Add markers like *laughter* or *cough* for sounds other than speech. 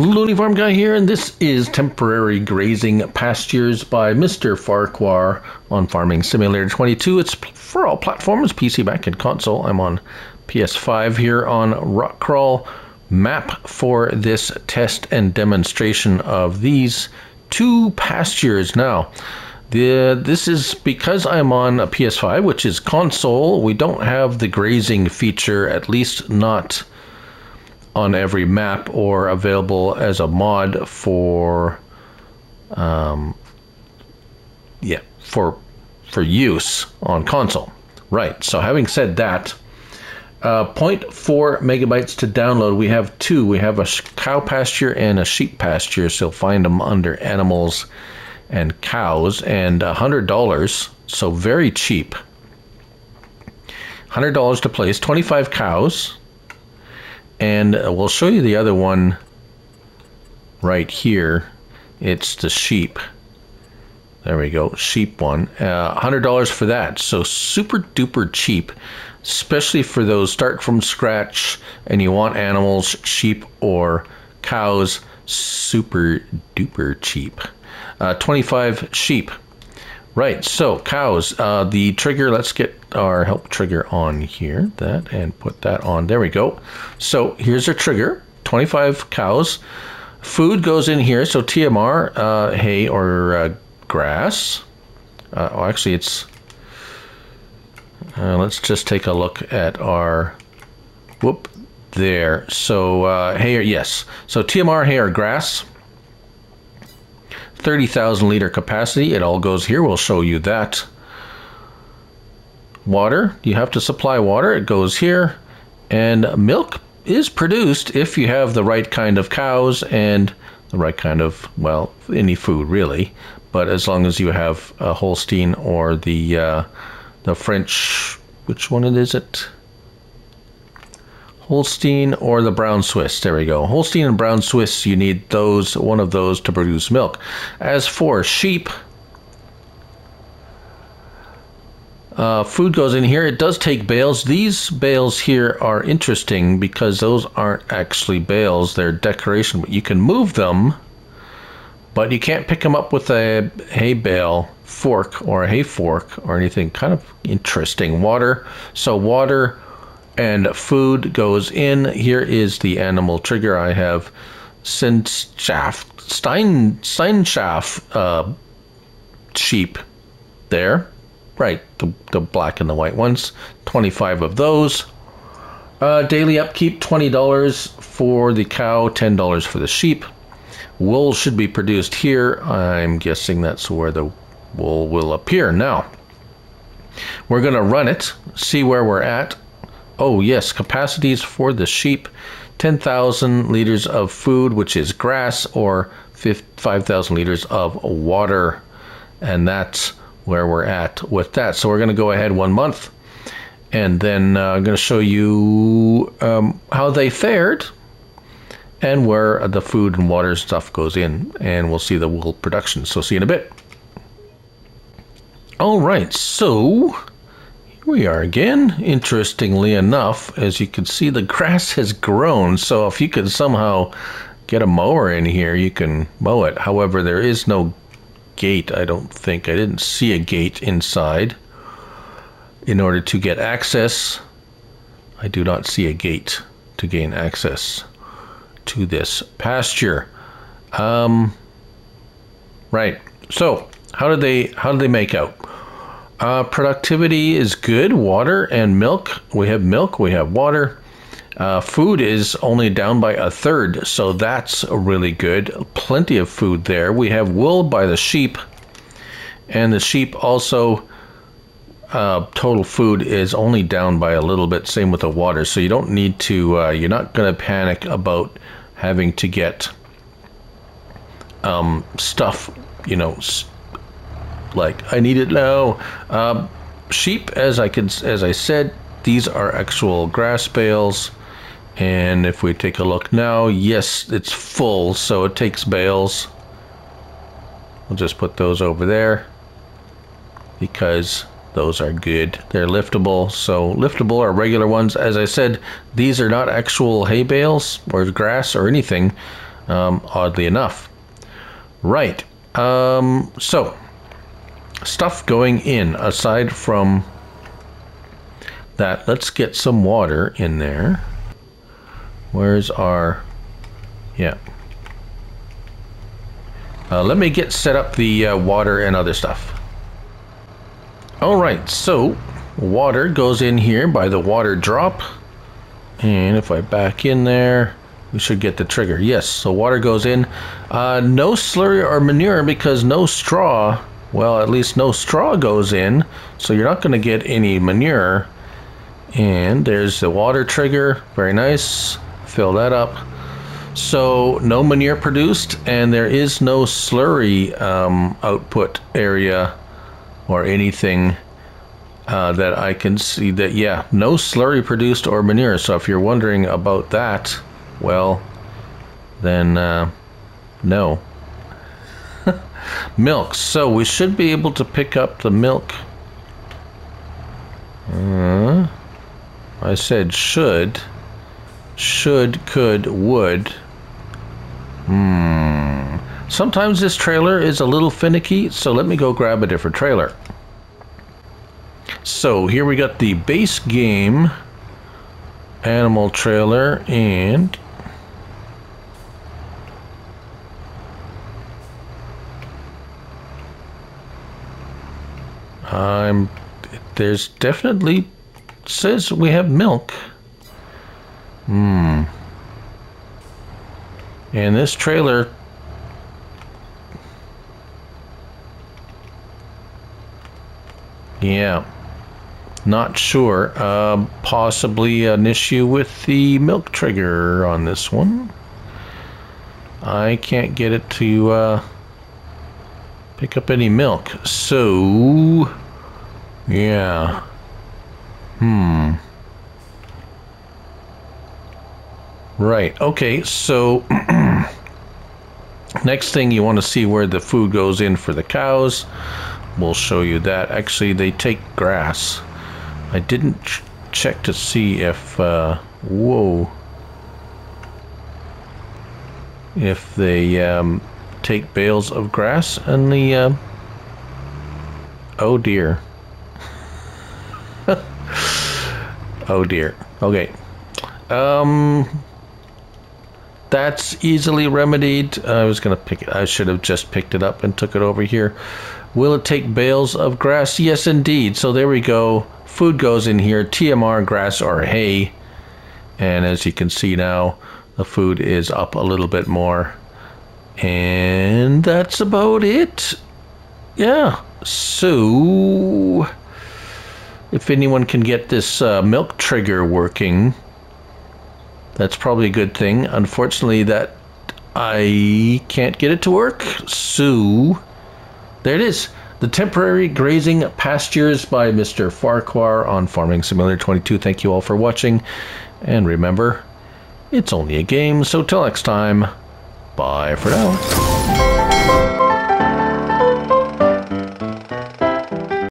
Looney Farm Guy here, and this is Temporary Grazing Pastures by Mr. Farquar on Farming Simulator 22. It's for all platforms, PC, Mac, and console. I'm on PS5 here on Rockcrawl map for this test and demonstration of these two pastures. Now, the, this is because I'm on a PS5, which is console. We don't have the grazing feature, at least not on every map or available as a mod for um, yeah for for use on console. Right so having said that uh, 0.4 megabytes to download. We have two. We have a cow pasture and a sheep pasture so find them under animals and cows. And $100 so very cheap. $100 to place 25 cows and uh, we'll show you the other one right here. It's the sheep. There we go, sheep one. Uh, $100 for that. So super duper cheap, especially for those start from scratch and you want animals, sheep or cows, super duper cheap. Uh, 25 sheep. Right, so cows. Uh, the trigger, let's get our help trigger on here, that, and put that on. There we go. So here's our trigger, 25 cows. Food goes in here, so TMR, uh, hay or uh, grass. Uh, oh, actually, it's, uh, let's just take a look at our, whoop, there. So uh, hay or, yes. So TMR, hay or grass. 30,000 liter capacity. It all goes here. We'll show you that. Water, you have to supply water. It goes here. And milk is produced if you have the right kind of cows and the right kind of, well, any food really. But as long as you have a Holstein or the, uh, the French, which one is it? Holstein or the brown Swiss. There we go. Holstein and brown Swiss, you need those, one of those to produce milk. As for sheep, uh, food goes in here. It does take bales. These bales here are interesting because those aren't actually bales. They're decoration. But you can move them, but you can't pick them up with a hay bale fork or a hay fork or anything. Kind of interesting. Water. So water and food goes in. Here is the animal trigger. I have Steinschaft, Stein, Steinschaft uh, sheep there. Right, the, the black and the white ones. 25 of those. Uh, daily upkeep $20 for the cow, $10 for the sheep. Wool should be produced here. I'm guessing that's where the wool will appear. Now, we're going to run it, see where we're at, Oh, yes, capacities for the sheep 10,000 liters of food, which is grass, or 5,000 liters of water. And that's where we're at with that. So we're going to go ahead one month and then uh, I'm going to show you um, how they fared and where the food and water stuff goes in. And we'll see the wool production. So see you in a bit. All right, so we are again. Interestingly enough, as you can see, the grass *laughs* has grown. So if you could somehow get a mower in here, you can mow it. However, there is no gate, I don't think. I didn't see a gate inside. In order to get access, I do not see a gate to gain access to this pasture. Um, right. So, how did they how did they make out? Uh, productivity is good. Water and milk. We have milk, we have water. Uh, food is only down by a third, so that's really good. Plenty of food there. We have wool by the sheep, and the sheep also. Uh, total food is only down by a little bit. Same with the water, so you don't need to. Uh, you're not going to panic about having to get um, stuff, you know, like I need it now. Um, sheep, as I could, as I said, these are actual grass bales. And if we take a look now, yes, it's full, so it takes bales. We'll just put those over there because those are good. They're liftable. So liftable are regular ones. As I said, these are not actual hay bales or grass or anything. um, oddly enough. Right. Um, so, stuff going in aside from that. Let's get some water in there. Where's our... Yeah. Uh, let me get set up the uh, water and other stuff. Alright, so water goes in here by the water drop. And if I back in there, we should get the trigger. Yes, so water goes in. Uh, no slurry or manure because no straw. Well, at least no straw goes in. So you're not going to get any manure. And there's the water trigger. Very nice. Fill that up. So no manure produced, and there is no slurry um, output area or anything uh, that I can see that, yeah, no slurry produced or manure. So if you're wondering about that, well, then uh, no. Milk. So we should be able to pick up the milk. Uh, I said should. Should, could, would. Hmm. Sometimes this trailer is a little finicky, so let me go grab a different trailer. So here we got the base game animal trailer and I'm there's definitely says we have milk. Hmm. And this trailer Yeah. Not sure. Uh, possibly an issue with the milk trigger on this one. I can't get it to uh, pick up any milk. So, yeah. Hmm. Right. Okay. So, *clears throat* next thing you want to see where the food goes in for the cows. We'll show you that. Actually, they take grass. I didn't ch check to see if, uh, whoa, if they um, take bales of grass and the, uh, oh dear. Oh dear. Okay. Um, that's easily remedied. I was gonna pick it. I should have just picked it up and took it over here. Will it take bales of grass? Yes, indeed. So there we go food goes in here, TMR, grass, or hay. And as you can see now, the food is up a little bit more. And that's about it. Yeah. So, if anyone can get this uh, milk trigger working, that's probably a good thing. Unfortunately, that I can't get it to work. So, there it is. The Temporary Grazing Pastures by Mr. Farquar on Farming Simulator 22. Thank you all for watching. And remember, it's only a game, so till next time, bye for now.